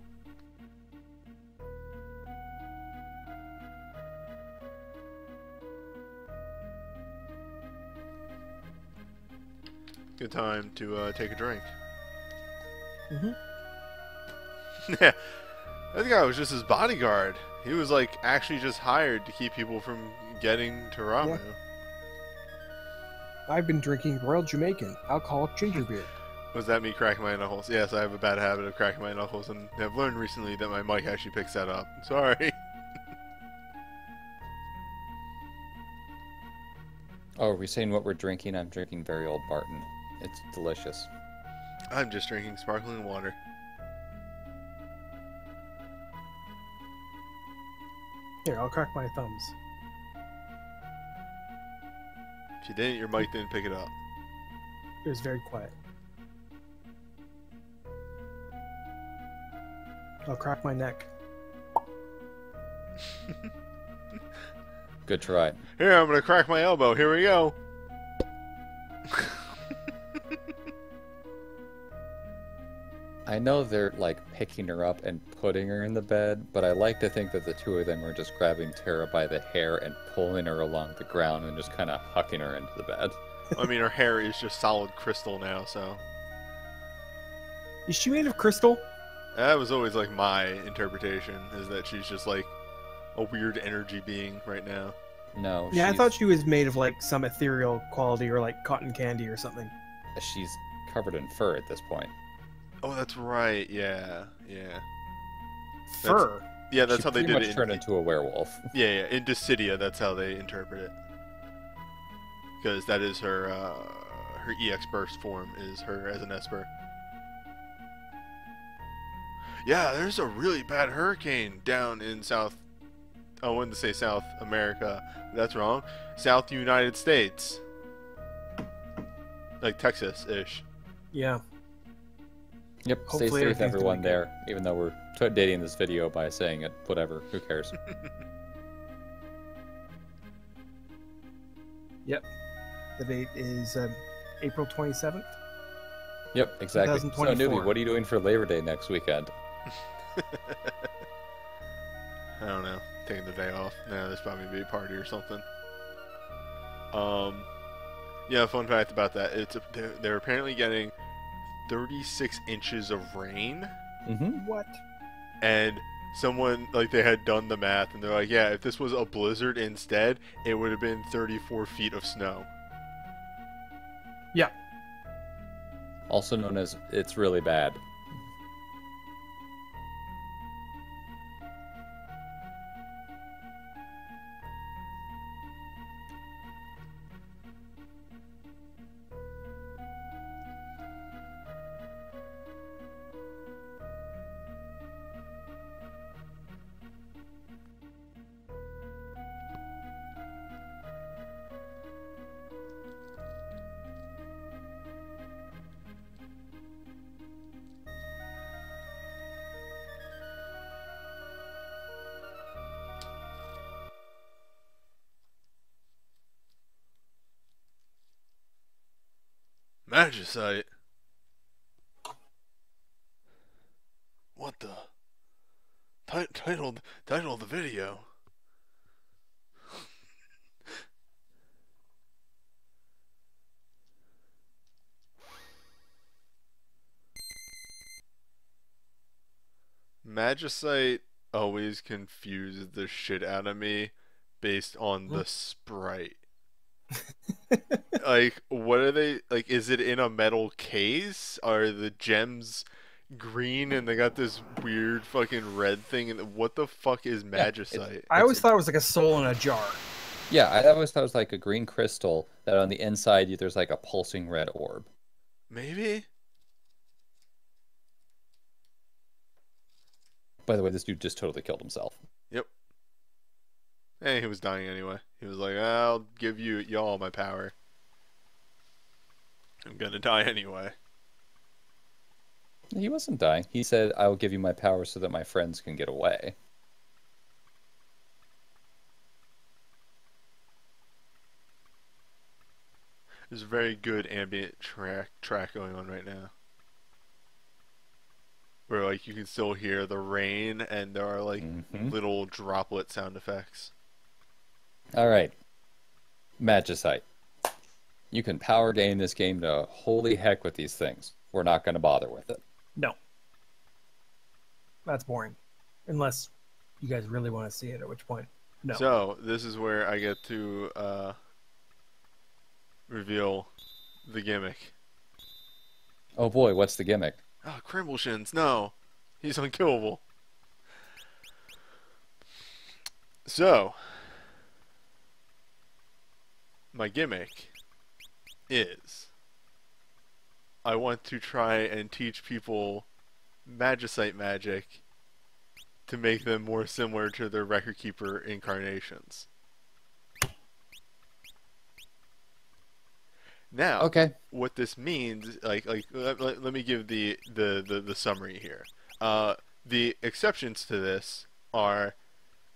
Good time to uh, take a drink. Mhm. yeah, that guy was just his bodyguard. He was like actually just hired to keep people from getting to Ramuh. I've been drinking Royal Jamaican alcoholic ginger beer. Was that me cracking my knuckles? Yes, I have a bad habit of cracking my knuckles, and I've learned recently that my mic actually picks that up. Sorry. Oh, are we saying what we're drinking? I'm drinking very old Barton. It's delicious. I'm just drinking sparkling water. Here, I'll crack my thumbs. If you didn't, your mic didn't pick it up. It was very quiet. I'll crack my neck. Good try. Here, I'm gonna crack my elbow. Here we go. I know they're like picking her up and putting her in the bed, but I like to think that the two of them are just grabbing Terra by the hair and pulling her along the ground and just kind of hucking her into the bed. I mean, her hair is just solid crystal now, so Is she made of crystal? That was always like my interpretation is that she's just like a weird energy being right now. No, Yeah, I thought she was made of like some ethereal quality or like cotton candy or something. she's covered in fur at this point. Oh, that's right. Yeah, yeah, Fur. yeah. That's she how they did much it. In, turned into a werewolf. yeah, yeah. In Dissidia, that's how they interpret it. Because that is her uh, her EX burst form is her as an Esper. Yeah, there's a really bad hurricane down in South. I wanted to say South America. That's wrong. South United States. Like Texas ish. Yeah. Yep, Hopefully stay safe everything's everyone gonna there, even though we're t- dating this video by saying it. Whatever. Who cares? Yep. The date is uh, April 27th. Yep, exactly. So, 2024. newbie, what are you doing for Labor Day next weekend? I don't know. Taking the day off. No, there's probably be a big party or something. Um, yeah. Fun fact about that: it's a, they're, they're apparently getting 36 inches of rain, Mm-hmm. What? and someone like they had done the math, and they're like, yeah, if this was a blizzard instead, it would have been 34 feet of snow. Yeah. Also known as It's Really Bad. Magicite. What the? Ti- title title of the video. Magicite always confuses the shit out of me based on the sprite. like, what are they like? Is it in a metal case? Are the gems green and they got this weird fucking red thing? And what the fuck is Yeah, magicite? I always It's- thought it was like a soul in a jar. Yeah, I always thought it was like a green crystal that on the inside there's like a pulsing red orb. Maybe. By the way, this dude just totally killed himself. Hey, he was dying anyway. He was like, "I'll give you y'all my power. I'm gonna die anyway." He wasn't dying. He said, I will give you my power so that my friends can get away. There's a very good ambient track track going on right now. Where like you can still hear the rain and there are like Mhm. little droplet sound effects. All right. Magicite. You can power gain this game to holy heck with these things. We're not going to bother with it. No. That's boring. Unless you guys really want to see it, at which point, no. So this is where I get to uh, reveal the gimmick. Oh boy, what's the gimmick? Oh, Crimbleshins, no. He's unkillable. So, my gimmick is I want to try and teach people Magicite magic to make them more similar to their Record Keeper incarnations. Now, Okay. what this means like like let, let, let me give the, the the the summary here uh the exceptions to this are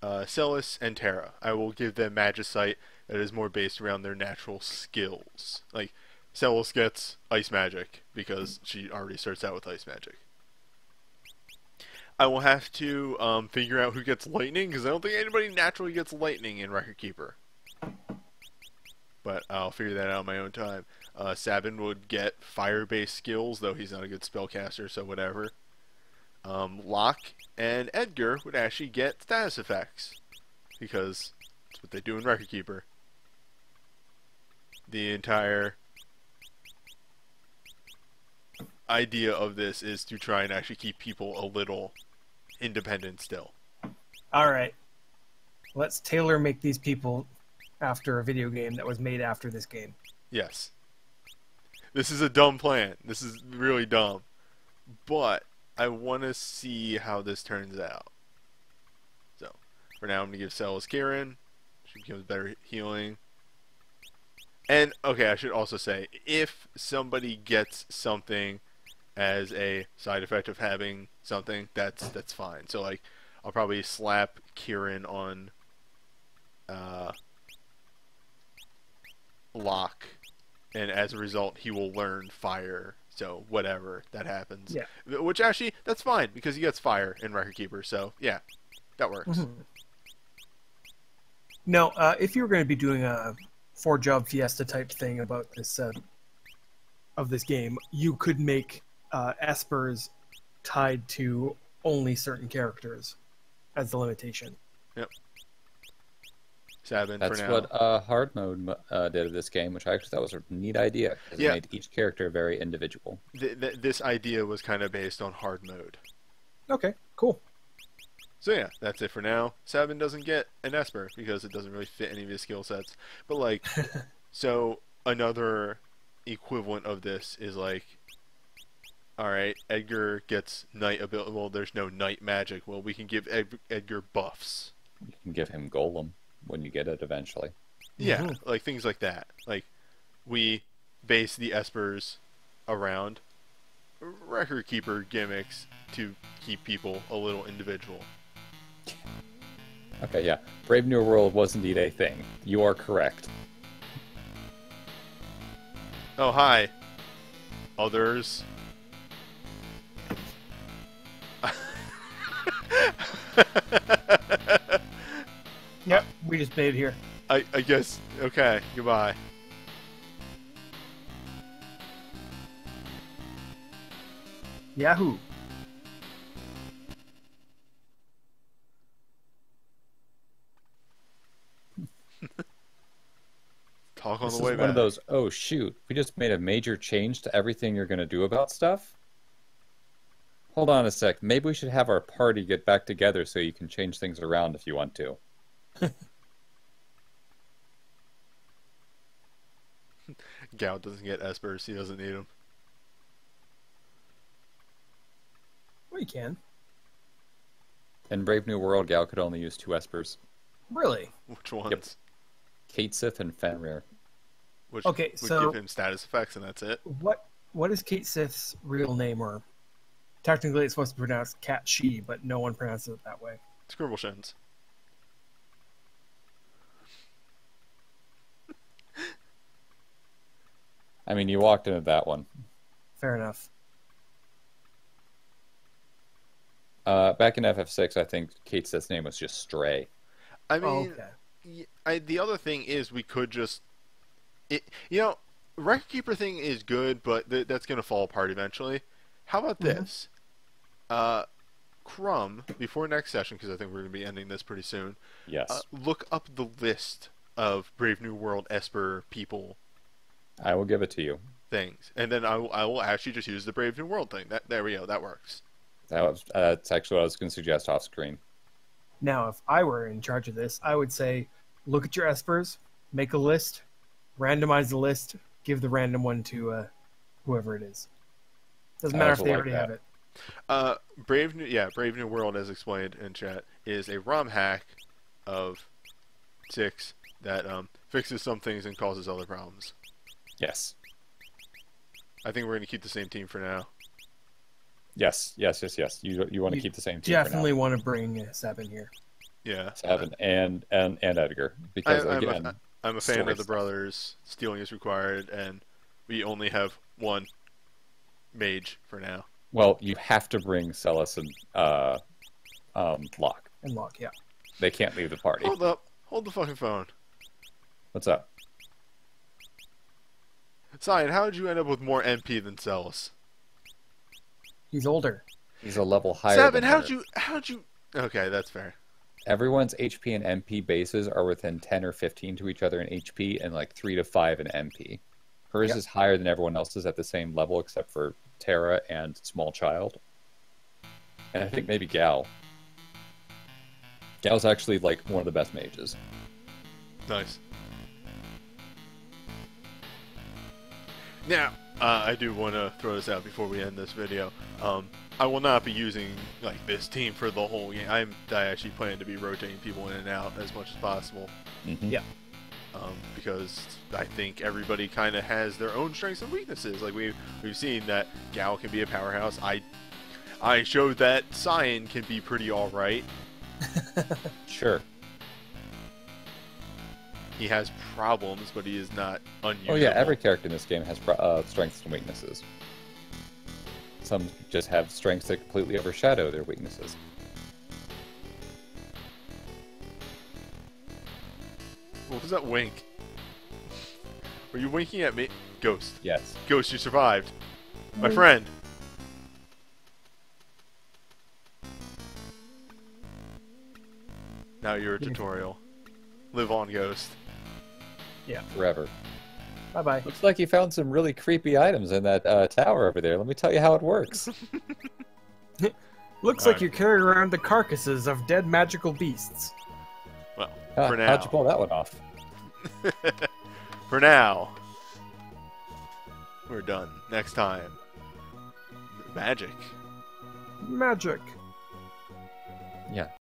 uh Celes and Terra I will give them magicite that is more based around their natural skills like Celes gets ice magic because she already starts out with ice magic I will have to um, figure out who gets lightning because I don't think anybody naturally gets lightning in Record Keeper but I'll figure that out on my own time. Uh, Sabin would get fire-based skills, though he's not a good spellcaster, so whatever. Um, Locke and Edgar would actually get status effects because that's what they do in Record Keeper. The entire idea of this is to try and actually keep people a little independent still. All right. Let's tailor make these people after a video game that was made after this game. Yes. This is a dumb plan. This is really dumb. But I want to see how this turns out. So, for now, I'm going to give Celes Kirin. She becomes better healing. And, okay, I should also say, if somebody gets something as a side effect of having something, that's that's fine. So like, I'll probably slap Kirin on uh, Locke, and as a result, he will learn fire. So whatever that happens, Yeah. Which actually, that's fine because he gets fire in Record Keeper. So yeah, that works. Mhm. Now, uh, if you were going to be doing a four job fiesta type thing about this uh, of this game, you could make uh, espers tied to only certain characters as the limitation. Sabin That's for now. what uh, hard mode uh, did of this game, which I actually thought was a neat idea. Yeah. It made each character very individual. Th- th- this idea was kind of based on hard mode. Okay, cool. So yeah, that's it for now. Sabin doesn't get an Esper because it doesn't really fit any of his skill sets. But like, so another equivalent of this is like, all right, Edgar gets night ability. Well, there's no night magic. Well, we can give Ed- Edgar buffs. You can give him Golem when you get it eventually. Yeah, Mhm. like things like that. Like, we base the Espers around record keeper gimmicks to keep people a little individual. Okay, yeah. Brave New World was indeed a thing. You are correct. Oh, hi. Others. Yep, we just made it here. I, I guess. Okay, goodbye. Yahoo! Talk on This the is way one of those, oh shoot, we just made a major change to everything you're going to do about stuff? Hold on a sec. Maybe we should have our party get back together so you can change things around if you want to. Gau doesn't get Espers. He doesn't need them. Well, you can. In Brave New World, Gau could only use two Espers Really? Which ones? Cait Sith and Fenrir. Which Okay, would so- give him status effects, and that's it. What What is Cait Sith's real name? Or technically, it's supposed to be pronounced Cat She, but no one pronounces it that way. Scribble shins. I mean, you walked into that one. Fair enough. Uh, back in FF6, I think Cait Sith's name was just Stray. I Oh, mean, okay. y I the other thing is we could just, it, you know, record keeper thing is good, but th- that's gonna fall apart eventually. How about Mhm. this? Uh, Crumb before next session because I think we're gonna be ending this pretty soon. Yes. Uh, look up the list of Brave New World Esper people I will give it to you. things, and then I will, I will actually just use the Brave New World thing. That there we go. That works. That was, uh, that's actually what I was going to suggest off screen. Now, if I were in charge of this, I would say, look at your espers, make a list, randomize the list, give the random one to uh, whoever it is. Doesn't matter if they like already that. have it. Uh, Brave New yeah, Brave New World, as explained in chat, is a ROM hack of six that um, fixes some things and causes other problems. Yes. I think we're gonna keep the same team for now. Yes, yes, yes, yes. You you want to keep the same team for now. Definitely want to bring Sabin in here. Yeah, Sabin and and and Edgar because I- I'm a- again, I'm a fan Story of the stuff. brothers. Stealing is required, and we only have one mage for now. well, you have to bring Celes and uh, um, Locke. And Locke, yeah. They can't leave the party. Hold up, hold the fucking phone. What's up? Cyan, how did you end up with more MP than Celes? He's older. He's a level higher. Sabin, how'd her. you? How'd you? Okay, that's fair. Everyone's HP and MP bases are within ten or fifteen to each other in HP, and like three to five in MP. Hers Yep. is higher than everyone else's at the same level, except for Terra and Small Child, and I think mm-hmm. maybe Gau. Gau's actually like one of the best mages. Nice. Now, uh, I do want to throw this out before we end this video. Um, I will not be using like this team for the whole game. I'm I actually plan to be rotating people in and out as much as possible. Mhm. Yeah. um, because I think everybody kind of has their own strengths and weaknesses. Like we we've seen that Gau can be a powerhouse. I I showed that Cyan can be pretty all right. Sure. He has problems, but he is not unusual. Oh yeah, every character in this game has uh, strengths and weaknesses. Some just have strengths that completely overshadow their weaknesses. What was that wink? Were you winking at me, Ghost? Yes. Ghost, you survived, my friend. Now you're a tutorial. Live on, Ghost. Forever. Bye bye. Looks like you found some really creepy items in that uh, tower over there. Let me tell you how it works. Looks Alright. like you carry around the carcasses of dead magical beasts. Well, Huh, for now. How'd you pull that one off? For now, we're done. Next time, magic. Magic. Yeah.